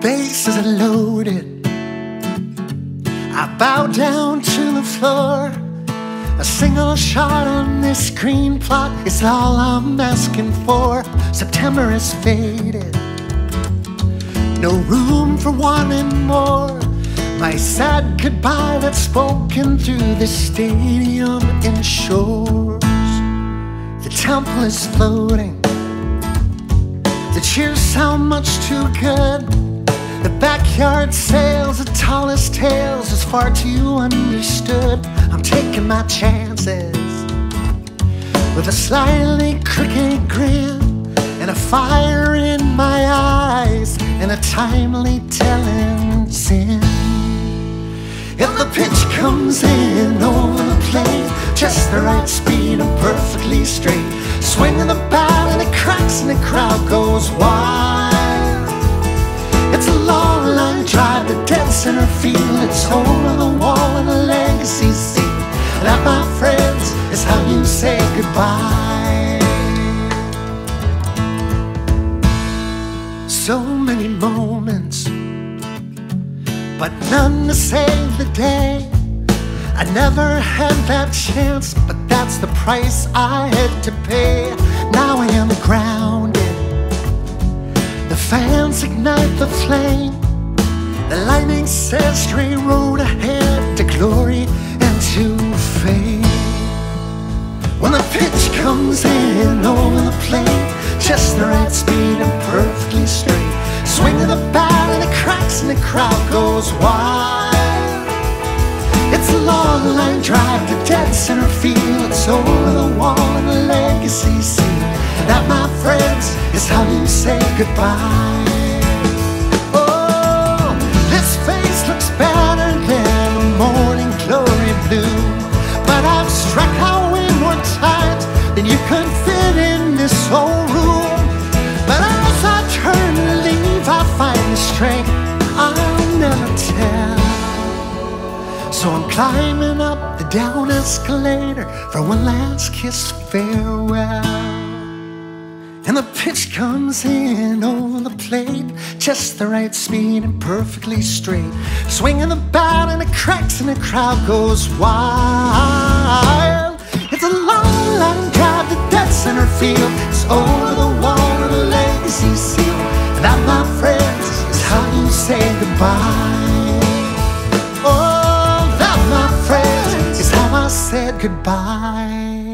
bases are loaded. I bow down to the floor. A single shot on this green plot is all I'm asking for. September has faded. No room for one and more. My sad goodbye that's spoken through the stadium ensures. The temple is floating. The cheers sound much too good. The backyard sales, the tallest tales is far too understood. I'm taking my chances with a slightly crooked grin and a fire in my eyes and a timely telling sin. If the pitch comes in over the plate, just the right speed and perfectly straight, swinging the bat and it cracks and the crowd goes wild. To dead center field. It's over the wall and a legacy seat. That, my friends, is how you say goodbye. So many moments, but none to save the day. I never had that chance, but that's the price I had to pay. Now I am grounded. The fans ignite the flame. The lightning says straight road ahead to glory and to fame. When the pitch comes in over the plate, just the right speed and perfectly straight. Swing the bat and it cracks and the crowd goes wild. It's a long line drive to dead center field. It's over the wall and a legacy seat. That, my friends, is how you say goodbye. In this whole room. But as I turn to leave, I find the strength I'll never tell. So I'm climbing up the down escalator for one last kiss farewell. And the pitch comes in over the plate, just the right speed and perfectly straight. Swinging the bat and it cracks and the crowd goes wild. It's a long line drive to center field. It's over the wall and a legacy seal. That, my friends, is how you say goodbye. Oh, that, my friends, is how I said goodbye.